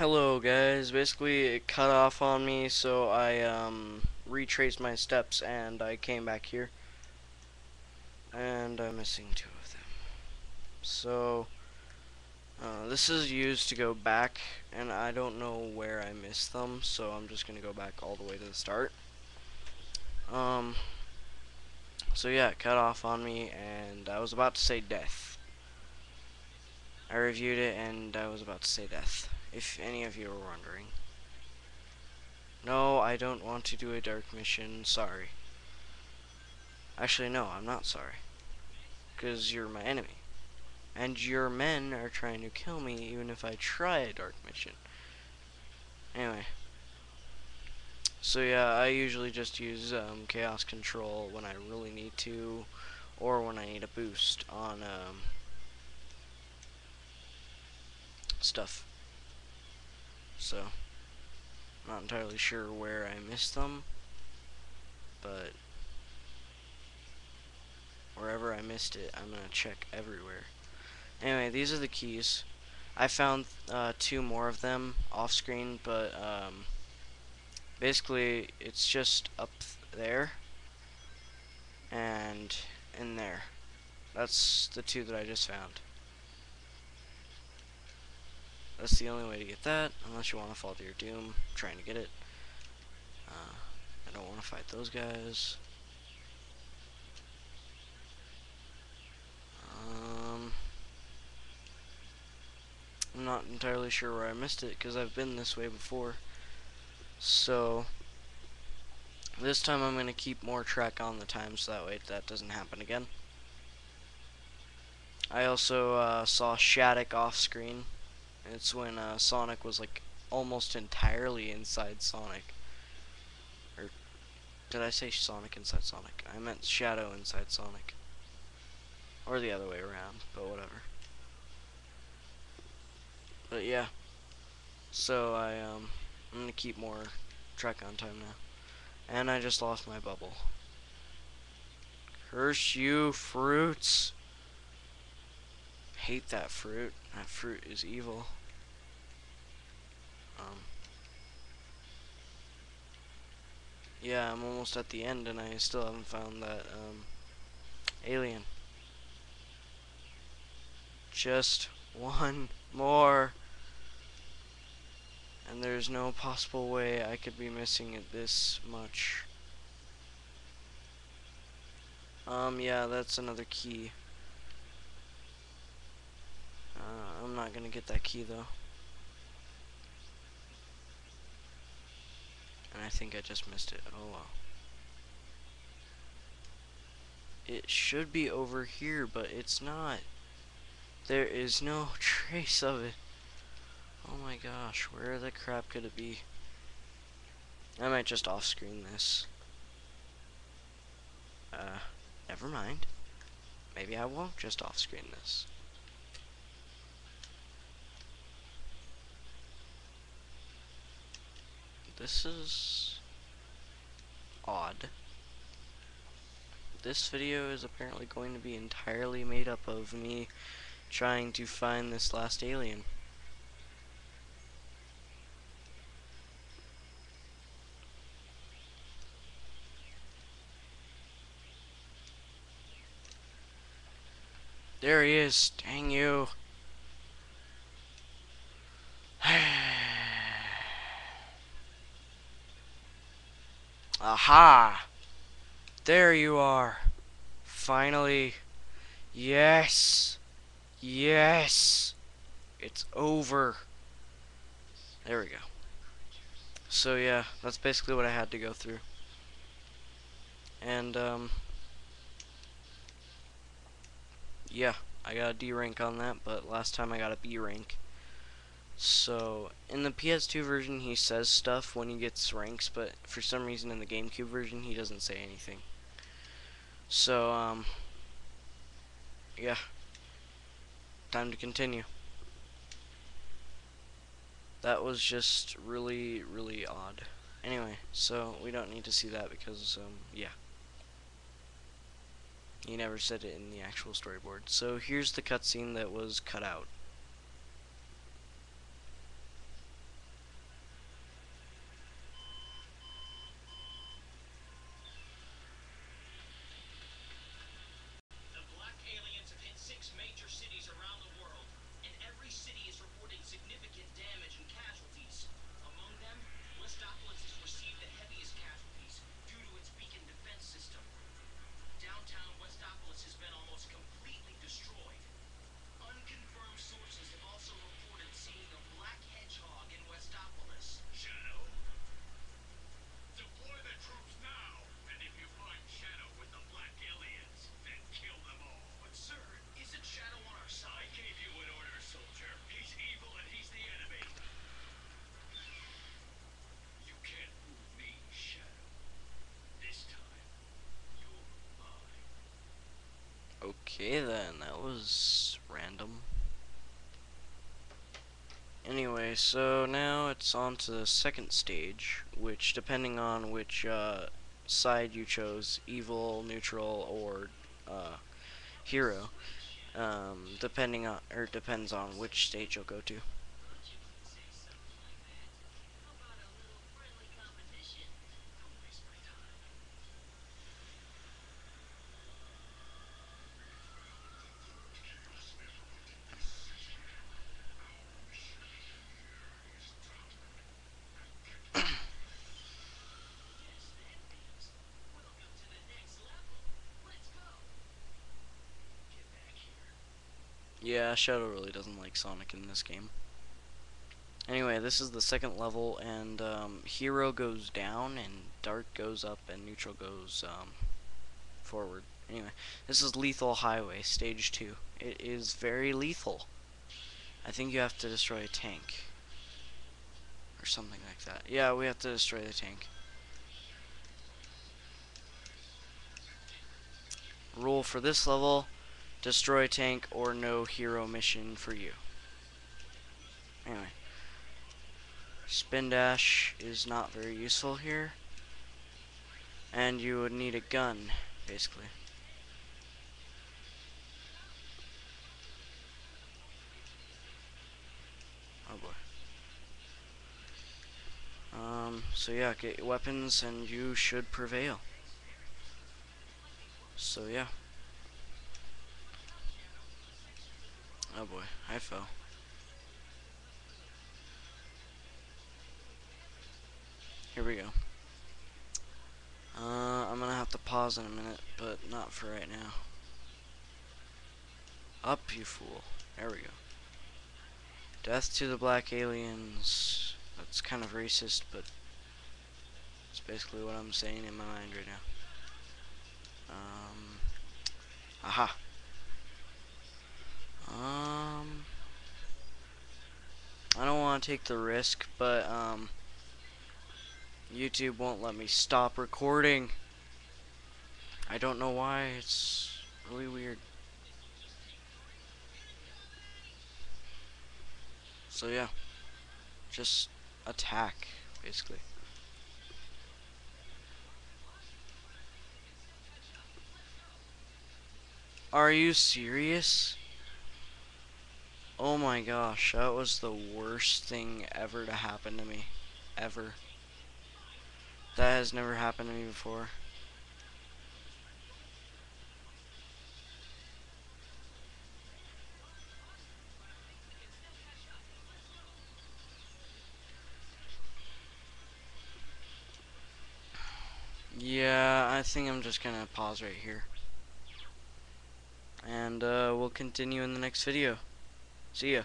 Hello guys, basically it cut off on me so I um, retraced my steps and I came back here and I'm missing two of them. So uh, this is used to go back and I don't know where I missed them so I'm just gonna go back all the way to the start. Um, so yeah, it cut off on me and I was about to say death. I reviewed it and I was about to say death if any of you are wondering. No, I don't want to do a dark mission, sorry. Actually, no, I'm not sorry. Because you're my enemy. And your men are trying to kill me even if I try a dark mission. Anyway. So yeah, I usually just use um, Chaos Control when I really need to, or when I need a boost on um, stuff. So, not entirely sure where I missed them, but wherever I missed it, I'm going to check everywhere. Anyway, these are the keys. I found uh, two more of them off screen, but um, basically it's just up there and in there. That's the two that I just found. That's the only way to get that, unless you want to fall to your doom trying to get it. Uh, I don't want to fight those guys. Um, I'm not entirely sure where I missed it, because I've been this way before. So, this time I'm going to keep more track on the time, so that way that doesn't happen again. I also uh, saw Shattuck off screen it's when uh, Sonic was like almost entirely inside Sonic. Or did I say Sonic inside Sonic? I meant Shadow inside Sonic. Or the other way around, but whatever. But yeah. So I um I'm gonna keep more track on time now. And I just lost my bubble. Curse you fruits. Hate that fruit. That fruit is evil. Um, yeah, I'm almost at the end and I still haven't found that um, alien. Just one more. And there's no possible way I could be missing it this much. Um, yeah, that's another key. Uh, I'm not gonna get that key though. And I think I just missed it. Oh well. It should be over here, but it's not. There is no trace of it. Oh my gosh, where the crap could it be? I might just off-screen this. Uh, never mind. Maybe I won't just off-screen this. This is odd. This video is apparently going to be entirely made up of me trying to find this last alien. There he is, dang you. Aha! There you are. Finally. Yes. Yes. It's over. There we go. So yeah, that's basically what I had to go through. And um yeah, I got a D rank on that, but last time I got a B rank. So, in the PS2 version, he says stuff when he gets ranks, but for some reason in the GameCube version, he doesn't say anything. So, um, yeah. Time to continue. That was just really, really odd. Anyway, so we don't need to see that because, um, yeah. He never said it in the actual storyboard. So here's the cutscene that was cut out. So now it's on to the second stage, which depending on which uh, side you chose, evil, neutral, or uh, hero, um, depending on or depends on which stage you'll go to. Yeah, Shadow really doesn't like Sonic in this game. Anyway, this is the second level, and um, Hero goes down, and Dark goes up, and Neutral goes um, forward. Anyway, this is Lethal Highway, Stage 2. It is very lethal. I think you have to destroy a tank. Or something like that. Yeah, we have to destroy the tank. Rule for this level, destroy tank or no hero mission for you. Anyway. Spin dash is not very useful here. And you would need a gun, basically. Oh boy. Um, so yeah, get your weapons and you should prevail. So yeah. Oh boy, I fell. Here we go. Uh, I'm gonna have to pause in a minute, but not for right now. Up, you fool. There we go. Death to the black aliens. That's kind of racist, but it's basically what I'm saying in my mind right now. Um, aha. Um, I don't want to take the risk, but um, YouTube won't let me stop recording. I don't know why. It's really weird. So yeah, just attack, basically. Are you serious? Oh my gosh, that was the worst thing ever to happen to me. Ever. That has never happened to me before. Yeah, I think I'm just gonna pause right here. And uh, we'll continue in the next video. See ya.